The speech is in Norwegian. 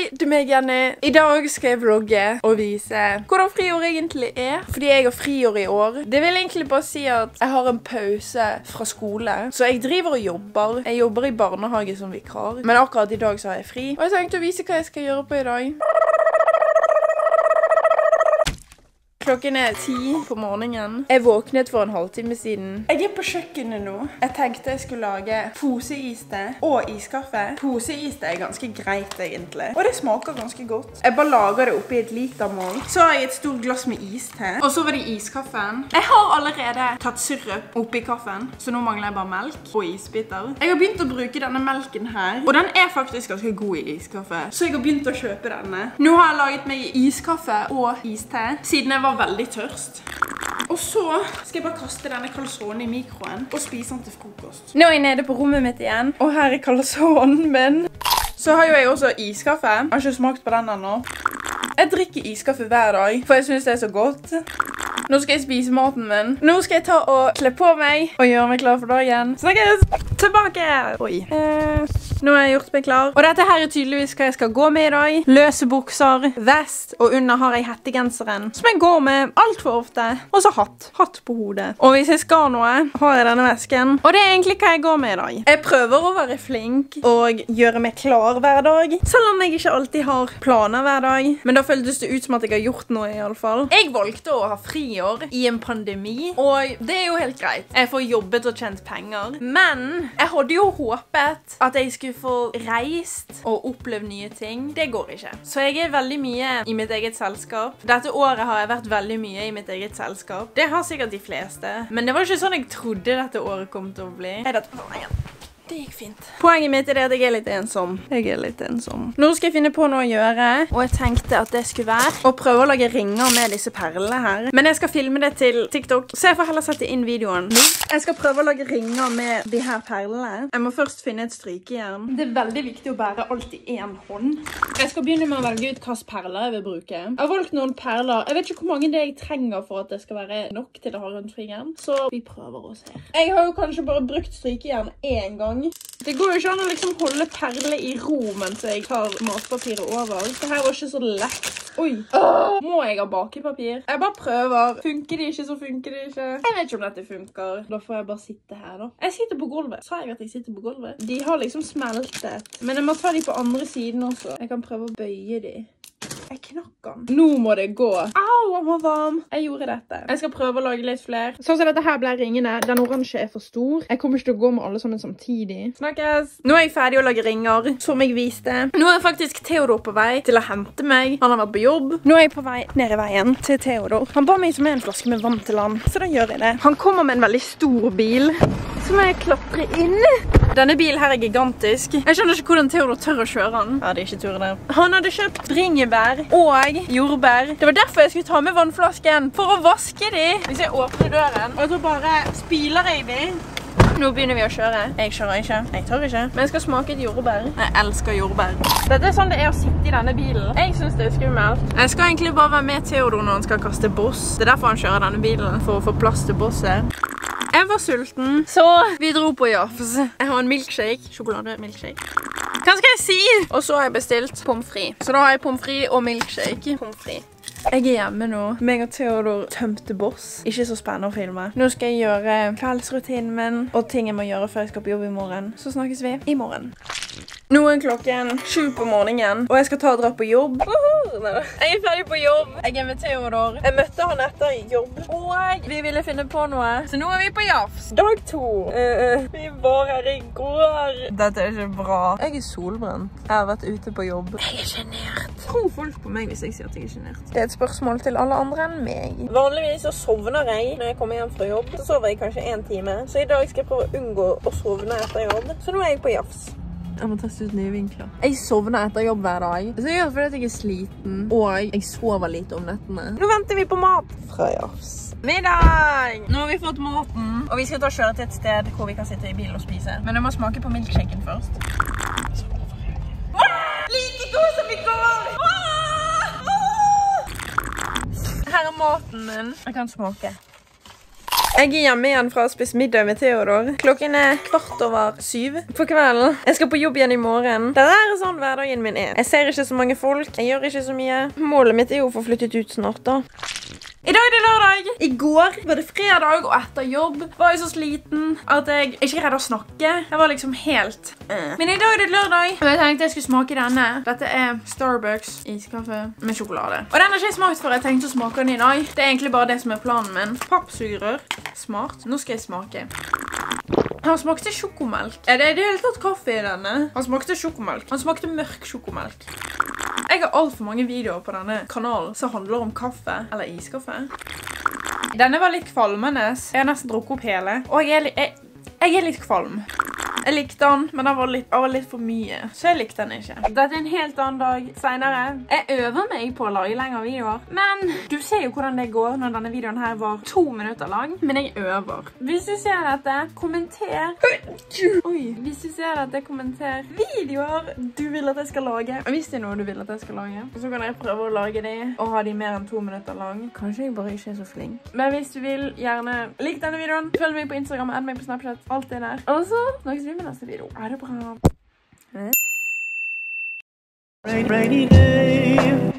Hei, du meg, Jenny. I dag skal jeg vlogge og vise hvordan friår egentlig er. Fordi jeg har friår i år. Det vil egentlig bare si at jeg har en pause fra skole. Så jeg driver og jobber. Jeg jobber i barnehage som vikar. Men akkurat i dag så har jeg fri. Og jeg tenkte å vise hva jeg skal gjøre på i dag. Klokken er ti på morgenen. Jeg våknet for en halvtime siden. Jeg er på kjøkkenet nå. Jeg tenkte jeg skulle lage poseiste og iskaffe. Poseiste er ganske greit, egentlig. Og det smaker ganske godt. Jeg bare lager det oppi et litermål. Så har jeg et stort glass med iste. Og så var det iskaffen. Jeg har allerede tatt syrup oppi kaffen, så nå mangler jeg bare melk og isbiter. Jeg har begynt å bruke denne melken her, og den er faktisk ganske god i iskaffe. Så jeg har begynt å kjøpe denne. Nå har jeg laget meg iskaffe og iste, siden jeg var veldig tørst. Og så skal jeg bare kaste denne calzonen i mikroen og spise den til frokost. Nå er jeg nede på rommet mitt igjen, og her er calzonen min. Så har jo jeg også iskaffe. Jeg har ikke smakt på den ennå. Jeg drikker iskaffe hver dag, for jeg synes det er så godt. Nå skal jeg spise maten min. Nå skal jeg ta og kle på meg og gjøre meg klar for dagen. Snakkes! Tilbake! Oi. Eh, nå har jeg gjort meg klar. Og dette her er tydeligvis hva jeg skal gå med i dag. Løse bukser, vest, og under har jeg hettegenseren, som jeg går med alt for ofte. Og så hatt. Hatt på hodet. Og hvis jeg skal noe, har jeg denne vesken. Og det er egentlig hva jeg går med i dag. Jeg prøver å være flink og gjøre meg klar hver dag, selv om jeg ikke alltid har planer hver dag. Men da føltes det ut som at jeg har gjort noe i alle fall. Jeg valgte å ha friår i en pandemi, og det er jo helt greit. Jeg får jobbet og tjent penger. Men jeg hadde jo håpet at jeg skulle få reist og opplevd nye ting. Det går ikke. Så jeg er veldig mye i mitt eget selskap. Dette året har jeg vært veldig mye i mitt eget selskap. Det har sikkert de fleste. Men det var ikke sånn jeg trodde dette året kom til å bli. Jeg er. Det gikk fint. Poenget mitt er at jeg er litt ensom. Jeg er litt ensom. Nå skal jeg finne på noe å gjøre, og jeg tenkte at det skulle være å prøve å lage ringer med disse perlene her. Men jeg skal filme det til TikTok, så jeg får heller sette inn videoen nå. Jeg skal prøve å lage ringer med de her perlene. Jeg må først finne et strykejern. Det er veldig viktig å bære alt i én hånd. Jeg skal begynne med å velge ut hvilke perler jeg vil bruke. Jeg har valgt noen perler. Jeg vet ikke hvor mange det jeg trenger for at det skal være nok til å ha rundt fingeren, så vi prøver å se. Jeg har jo kanskje bare brukt strykejern én gang. Det går jo ikke an å liksom holde perle i ro mens jeg tar matpapiret over. Det her var ikke så lett. Oi. Må jeg ha bakepapir? Jeg bare prøver. Funker det ikke, så funker det ikke. Jeg vet ikke om dette funker. Da får jeg bare sitte her, da. Jeg sitter på gulvet. Sa jeg at jeg sitter på gulvet? De har liksom smeltet. Men jeg må ta de på andre siden også. Jeg kan prøve å bøye de. Jeg knakk den. Nå må det gå. Han varm. Jeg gjorde dette. Jeg skal prøve å lage litt flere. Sånn som dette her ble ringene. Den oransje er for stor. Jeg kommer ikke til å gå med alle sammen samtidig. Snakkes. Nå er jeg ferdig å lage ringer, som jeg viste. Nå er faktisk Theodor på vei til å hente meg. Han har vært på jobb. Nå er jeg på vei ned i veien til Theodor. Han ba meg som en flaske med vann til han, så da gjør jeg det. Han kommer med en veldig stor bil. Så må jeg klatre inn. Denne bilen her er gigantisk. Jeg skjønner ikke hvordan Theodor tør å kjøre den. Ja, det er ikke tur det. Han hadde kjøpt bringebær og jordbær. Det var derfor jeg skulle ta med vannflasken, for å vaske de. Hvis jeg åpner døren, og så bare spiler jeg de. Nå begynner vi å kjøre. Jeg kjører ikke. Jeg tør ikke. Men jeg skal smake et jordbær. Jeg elsker jordbær. Dette er sånn det er å sitte i denne bilen. Jeg synes det er skummelt. Jeg skal egentlig bare være med Theodor når han skal kaste boss. Det er derfor han kjører denne bilen, for å få plass til bosset. Jeg var sulten, så vi dro på Jafs. Jeg har en milkshake. Sjokolade-milkshake. Hva skal jeg si? Og så har jeg bestilt pommes frites. Så da har jeg pommes frites og milkshake. Pommes frites. Jeg er hjemme nå. Meg og Theodor tømte boss. Ikke så spennende å filme. Nå skal jeg gjøre kveldsrutinen min og ting jeg må gjøre før jeg skal på jobb i morgen. Så snakkes vi i morgen. Nå er klokken sju på morgenen, og jeg skal ta og dra på jobb. Jeg er ferdig på jobb. Jeg er med Theodor. Jeg møtte han etter jobb, og vi ville finne på noe. Så nå er vi på Jafs. Dag to. Uh, vi var her i går. Dette er ikke bra. Jeg er solbrent. Jeg har vært ute på jobb. Jeg er genert. Tror folk på meg hvis jeg sier at jeg er genert? Det er et spørsmål til alle andre enn meg. Vanligvis så sovner jeg når jeg kommer hjem fra jobb. Så sover jeg kanskje en time. Så i dag skal jeg prøve å unngå å sovne etter jobb. Så nå er jeg på Jafs. Jeg må teste ut nye vinkler. Jeg sovner etter jobb hver dag. Så jeg gjør det fordi jeg er sliten, og jeg sover lite om nettene. Nå venter vi på mat Frøyers. Middag! Nå har vi fått maten, og vi skal ta kjøre til et sted hvor vi kan sitte i bilen og spise. Men jeg må smake på milkshaken først. Like god som i går! Her er maten min. Jeg kan smake. Jeg er hjemme igjen fra å spise middag med Theodor. Klokken er kvart over syv på kvelden. Jeg skal på jobb igjen i morgen. Det er sånn hverdagen min er. Jeg ser ikke så mange folk. Jeg gjør ikke så mye. Målet mitt er jo å få flyttet ut snart, da. I dag er det lørdag. I går var det fredag, og etter jobb var jeg så sliten at jeg ikke greide å snakke. Jeg var liksom helt uh. Men i dag er det lørdag, og jeg tenkte jeg skulle smake denne. Dette er Starbucks iskaffe med sjokolade. Og den har ikke jeg smakt før jeg tenkte å smake den i dag. Det er egentlig bare det som er planen min. Pappsugerør. Smart. Nå skal jeg smake. Han smakte sjokomelk. Er det helt det tatt kaffe i denne? Han smakte sjokomelk. Han smakte mørk sjokomelk. Jeg har altfor mange videoer på denne kanalen som handler om kaffe eller iskaffe. Denne var litt kvalmende. Jeg har nesten drukket opp hele. Og jeg er, jeg, er litt kvalm. Jeg likte den, men den var litt, den var litt for mye. Så jeg likte den ikke. Dette er en helt annen dag senere. Jeg øver meg på å lage lengre videoer. Men du ser jo hvordan det går når denne videoen her var to minutter lang. Men jeg øver. Hvis du ser dette, kommenter. Oi. Hvis du ser dette, kommenter videoer du vil at jeg skal lage. Hvis det er noe du vil at jeg skal lage, så kan jeg prøve å lage de og ha de mer enn to minutter lang. Kanskje jeg bare ikke er så flink. Men hvis du vil, gjerne lik denne videoen. Følg meg på Instagram, add meg på Snapchat. Alt det der. Og så snakkes vi nu medan vi roar det bra. Rainy day